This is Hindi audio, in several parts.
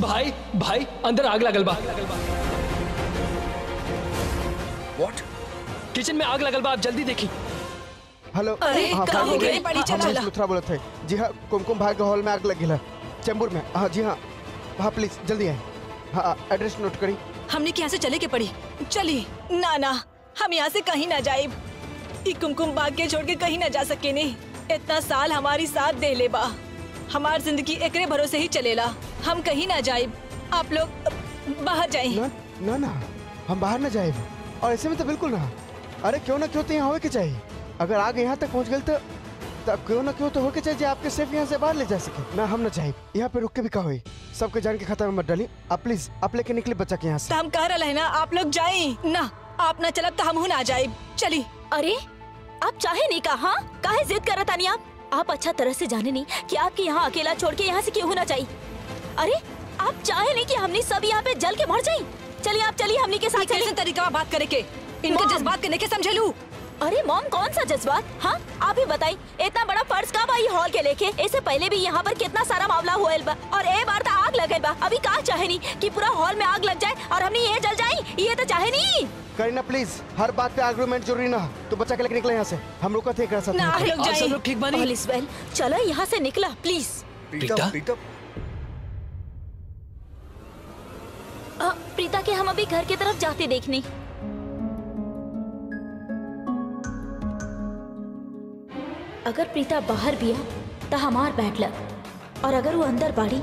भाई भाई अंदर आग लगल बा। व्हाट किचन में आग लगल बा आप जल्दी देखी। हेलो अरे, हाँ, कहाँ फायर गए? ब्रिगेड। बड़ी हाँ, चला। लुथरा बोलत थे जी हाँ कुमकुम भाई के हॉल में आग लगी है। चैम्बूर में। हाँ जी हाँ। हाँ प्लीज़ जल्दी आए। हाँ एड्रेस नोट करी। हमने यहाँ से चले के पड़ी। चली ना ना हम यहाँ से कहीं ना जाए। ई कुमकुम बाग के छोड़ के कहीं ना जा सके नहीं। इतना साल हमारी साथ दे ले बा। हमार ज़िंदगी एकरे भरोसे ही चलेला। हम कहीं ना जाए। आप लोग बाहर जाए। ना ना ना। हम बाहर ना जाए। और ऐसे में तो बिल्कुल ना। अरे क्यों ना क्यों तो यहाँ होए के चाहिए अगर आगे यहाँ तक पहुँच गए तो तब क्यों ना क्यों तो हो के चाहिए आपके सेफ़ यहाँ से बाहर ले जा सके। ना हम ना चाहिए यहाँ पे रुक के भी कहा हुई सबके जान के खतरे में मत डाली आप प्लीज़ आप लेके निकले बच्चा के यहाँ से। तो हम कह रहे हैं ना? आप लोग जाए। ना आप ना चलब तो हम ना जाए। चली अरे आप चाहे नहीं कहा? काहे जिद कर तानी आप? आप अच्छा तरह से जाने नहीं कि आपके यहाँ अकेला छोड़ के यहाँ से क्यों होना चाहिए? अरे आप चाहे नहीं कि हमने सब यहाँ पे जल के मर जाए। चलिए आप चलिए हमने के साथ कैसे तरीका बात करे के इनके जज्बात करने के समझे लू अरे मॉम कौन सा जज्बात? हाँ आप ही बताई इतना बड़ा फ़र्ज़ कब आई हॉल के लेके? इससे पहले भी यहाँ पर कितना सारा मामला हुआ बा और ए बार तो आग लगे बा अभी का चाहे नहीं कि पूरा हॉल में आग लग जाए और हमने ये जल जाए? ये तो चाहे नहीं। करीना प्लीज़ हर बात पे आर्गुमेंट ज़रूरी ना। तो बच्चा के लेके निकले यहाँ से। हम रुका थे लोग ठीक चलो यहाँ से निकला प्लीज़। प्रीता के हम अभी घर की तरफ़ जाते देखने। अगर प्रीता बाहर भी है तो हमार बैठ लग। और अगर वो अंदर बाड़ी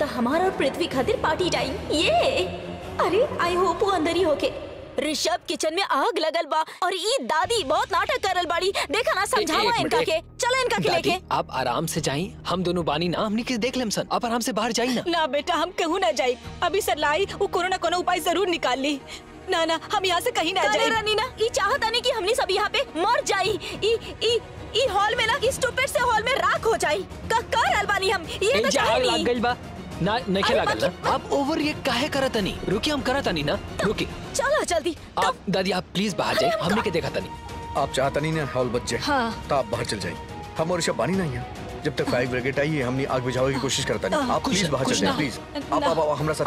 तो हमारा और पृथ्वी खातिर पार्टी टाइम ये! अरे आई होप वो अंदर ही होके। ऋषभ किचन में आग लगल बा और ई दादी बहुत नाटक करल बाड़ी। देखा ना समझावा इनका के। चलो इनका के लेके। आप आराम से जाएँ हम दोनों बानी ना हमने किस देख लेम सन आप आराम से बाहर जाई ना। ना बेटा हम कहूँ ना जाए अभी सर लाई वो कोनो ना कोनो उपाय ज़रूर निकाल ली। ना ना हम यहाँ से कहीं ना जाए रानी ना ई चाहता नहीं कि हमनी सब यहाँ पे मर जाई। ई ई ई हॉल में ना इस स्टूपिड से हॉल में राख हो जाई। का कर अलबानी हम ये तो चाहे नहीं ना नहीं लागल ना आप ओवर ये काहे करत तनी रुकी हम करत तनी ना रुकी चलो जल्दी आप दादी आप प्लीज़ बाहर अरे हमने के देखा तनी आप चाहता नहीं ना हॉल बच जाए हाँ। तो आप बाहर चल जाइए हम और ऋषभ बानी ना जब तक फायर ब्रिगेड आई है हमने आग बुझाने की कोशिश करता नहीं आप प्लीज़ बाहर चल जाइए प्लीज़ आप आप आप हमारे साथ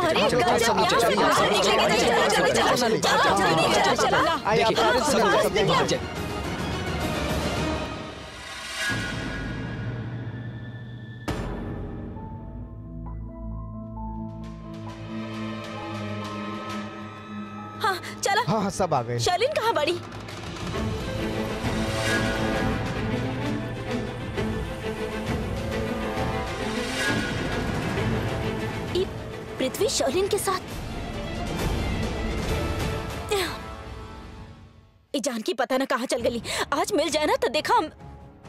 चलिए हाँ सब आ गए। शर्लिन कहाँ बड़ी? पृथ्वी शर्लिन के साथ। जानकी पता ना कहाँ चल गई। आज मिल जाए ना तो देखा हम।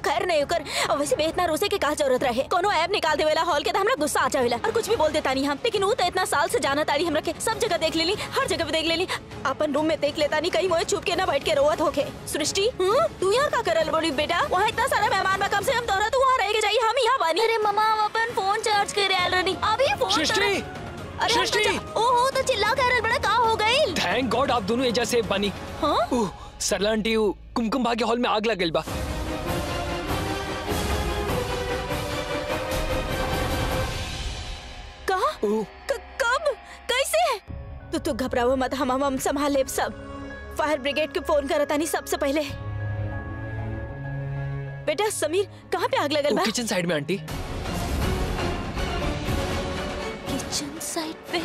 खैर नहीं होकर और वैसे भी इतना रोसे के का ज़रूरत रहे। कोनो ऐप निकाल देवेला हॉल के तो हमरा गुस्सा आ जावेला और कुछ भी बोल देता नहीं हम। लेकिन वो तो इतना साल से जाना तारी हमरा के सब जगह देख लेली हर जगह पे देख लेली अपन रूम में देख लेता नहीं कहीं मोए छुप के ना बैठ के रोवत होके। सृष्टि हम्म? तू यहाँ का करल बड़ी बेटा? वहाँ इतना सारा मेहमान में कम से कम तोहरा तो वहाँ रह के जाइए हम यहाँ बानी। अरे मम्मा हम अपन फ़ोन चार्ज करे ऑलरेडी अभी फ़ोन सृष्टि! तो सृष्टि! ओहो तो चिल्ला कर बड़ा का हो गई? थैंक गॉड आप दोनों एजा से बनी। हाँ? सरला आंटी कुमकुम भाग्य हॉल में आग लग गइल बा। कब? कैसे? तो तू घबराओ मत हम हम हम संभाल सब। फायर ब्रिगेड के फ़ोन करता नहीं सबसे पहले। बेटा समीर कहाँ पे आग लगल बा? किचन साइड में आंटी। किचन साइड पे?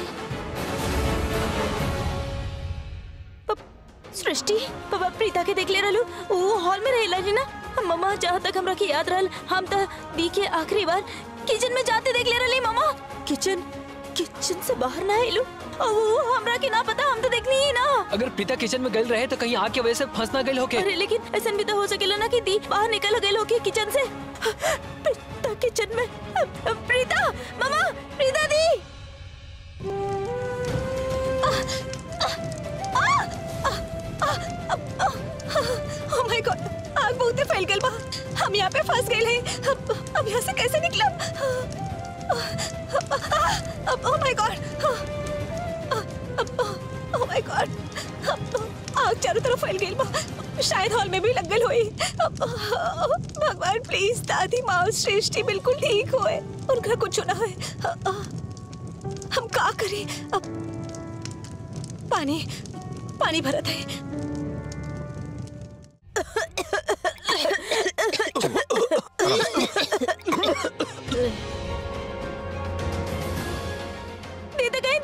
सृष्टि पापा प्रीता के देख ले रहलू। वो हॉल में रहेला नी? ना मम्मा जहाँ तक हमरा के याद रहल हम तो बी के आखिरी बार किचन में जाते देख ले रहली मम्मा। किचन किचन से बाहर ना वो हमरा के ना पता हम तो देखनी ही ना। अगर पिता किचन में गल रहे तो कहीं आग की वजह से फंस ना गइल होके। अरे लेकिन ऐसा भी तो हो सकेला ना कि दी बाहर निकल गई होगी किचन से। प्रीता किचन में। प्रीता मामा प्रीता दी। ओह माय गॉड आग बहुत फैल गई बा हम यहाँ पे फंस गए हैं। अब अब यहाँ से कैसे निकलब oh my god oh my god आग चारों तरफ़ फैल गई शायद हॉल में भी लग गई हुई। भगवान प्लीज़ दादी, माँ सृष्टि बिल्कुल ठीक होए उनका कुछ ना होए हम का करें? अब पानी पानी भरत है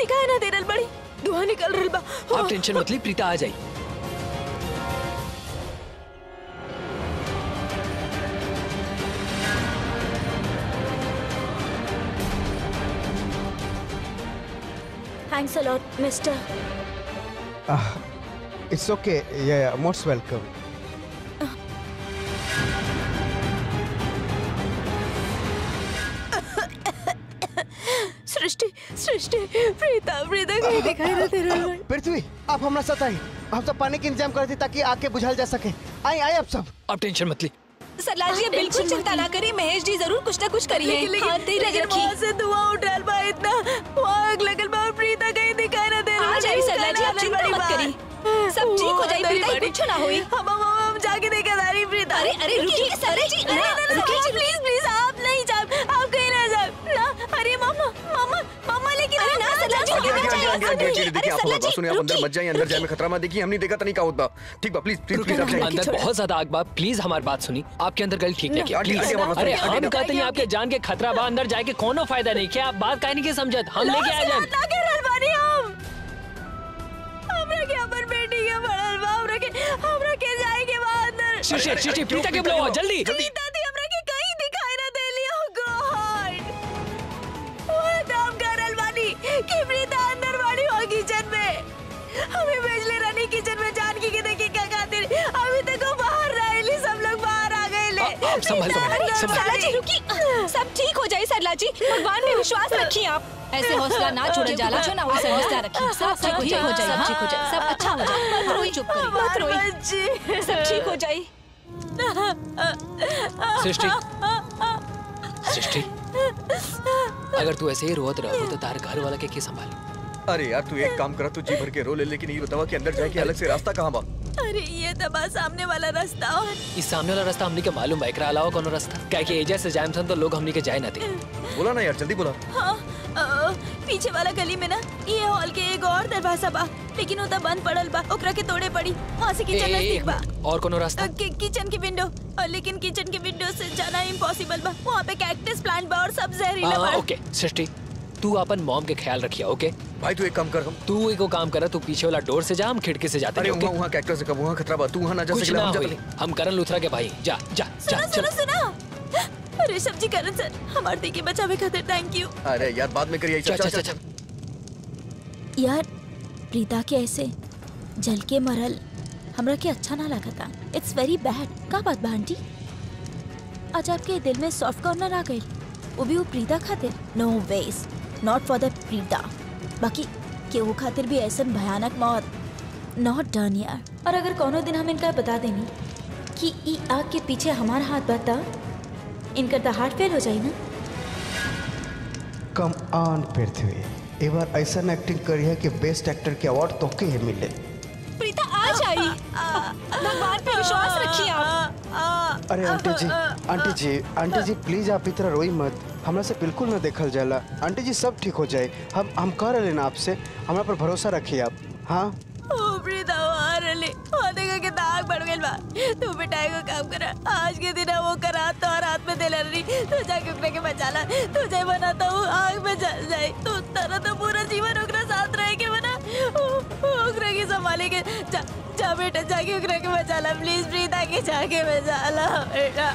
दिखाई ना दे रहल बड़ी। धुआँ निकल रहल बा। आप टेंशन मत ली प्रीता आ जाई। Thanks a lot mister it's okay yeah most welcome Srishti Preeta Preeta कहीं दिखाई ना बड़ी पृथ्वी आप हमारा साथ आई हम सब पानी के इंतज़ाम कर दी ताकि आके बुझाल जा सके। आई आई आप सब। आप टेंशन मत ली। सरलाल जी बिल्कुल चिंता ना करिए महेश जी ज़रूर कुछ ना कुछ करिए। हाँ, वहाँ से धुआँ उठ रहल बा इतना आग लगल बा प्रीता कहीं दिखाई ना दे रहल आ जाइए बड़ी। सरला जी आप चिंता मत करिए। सब ठीक हो जाए प्रीता कुछ ना होई हम हम जाके देखा दारी प्रीता। अरे अरे रुकिए। सरला जी अरे ना, रुकिए जी प्लीज़ प्लीज़ आप नहीं जाओ आप कहीं ना जाओ ना अरे मामा मामा मामा लेकिन अरे ना, सरला जी, आगे आगे आगे आगे आगे आगे अरे देखिए आप सरला हमारी सुनिए आप अंदर मत जाइए अंदर जाए में खतरा मत देखिए हमने देखा तो नहीं क्या होता। ठीक बा प्लीज़ प्लीज़ प्लीज़ आप अंदर बहुत ज़्यादा आग बा प्लीज़ हमारी बात सुनी आपके अंदर गल ठीक बात अरे हम कहते हैं आपके जान के खतरा बा अंदर जाके कोनो फ़ायदा नहीं। क्या आप बात काहे नहीं के समझत? हम लेके आ जाए के हमरा के के के जाए के बा अंदर शिशी शिशी प्रीता के बुलाओ जल्दी। प्रीता संभल, संभल, सरला जी। रुकिए सब ठीक हो जाए सरला जी भगवान में विश्वास रखिए आप। ऐसे हौसला ना छोड़े जाला जो ना वैसे हौसला रखिए सब ठीक हो जाए सब ठीक हो जाए। सब अच्छा हो जाए। मत रोई चुप करिए मत रोई। बच्ची सब ठीक हो जाए। सृष्टि। सृष्टि। अगर तू ऐसे ही रोत रहो तो तार घर वाला के के संभाल? अरे यार तू एक काम करा तू जी भर के रो ले लेकिन ये बतावा कि अंदर जाए के अलग से रास्ता कहाँ बा? अरे ये तो बस सामने वाला रास्ता और इस सामने वाला रास्ता हमनी के मालूम? बा एकरा अलावा कोनो रास्ता? काहे कि एजा से जाएम सन तो लोग हमनी के जाए ना दे बोला ना यार जल्दी बोला। हाँ, पीछे वाला गली में ना ये हॉल के एक और दरवाज़ा बा। लेकिन वो तो बंद पड़ल बा ओकरा के तोड़े पड़ी। वहाँ से किचन नज़दीक बा। और कोनो रास्ता? कि, किचन की विंडो और लेकिन किचन की विंडो से जाना इम्पॉसिबल बा। वहाँ पे कैक्टस प्लांट बा और सब जहरीला हाँ, बा ओके सृष्टि। तू अपन मॉम के ख्याल रखिया ओके? भाई तू एक काम कर हम तू एको काम कर तू पीछे वाला डोर से जा हम खिड़की से जाते अरे हैं, वहाँ कैक्टस से कब? वहाँ खतरा बा। तू वहाँ ना जा ना हम जाते हम करण लुथरा के भाई। जा जा जा सुनो चल। सुनो सुनो। अरे सब्ज़ी करण सर हमारे दी के बचावे खातिर थैंक यू अरे यार बाद में करिए चल चल चल यार प्रीता के ऐसे जल के मरल हमरा के अच्छा ना लगा था इट्स वेरी बैड का बात आंटी? आज आपके दिल में सॉफ्ट कॉर्नर आ गई। वो भी वो प्रीता खातिर? No was not for the Preeta बाकी केहू खातिर भी ऐसा भयानक मौत नॉट डन यार। और अगर कोनो दिन हम इनका बता देनी कि ई आग के पीछे हमारा हाथ बता इनका तो हार्ट फेल हो जाए ना? कम ऑन पृथ्वी एक बार ऐसा एक्टिंग करी है कि बेस्ट एक्टर के अवार्ड तो के मिले। प्रीता आ जाइए भगवान पे विश्वास रखिए आप। अरे aunty ji aunty ji aunty ji please आप इतना रोई मत। हमरा से बिल्कुल ना देखल जाला। आंटी जी, सब ठीक हो जाए। हम हम कह रहे ना आपसे। हमरा पर भरोसा रखिए आप। हाँ? तू बेटा को काम करा। आज के दिन वो करा तो और हाथ में दिला रही। तू जाके ओकरा के बचाला। तू जाए बना तो आग में जल जाए। तू तारा तो पूरा जीवन ओकरा साथ रह के बना। ओकरा के संभाले के जा जा बेटा जाके ओकरा के बचाला। प्लीज़ प्रीता के जाके बचाला, बेटा।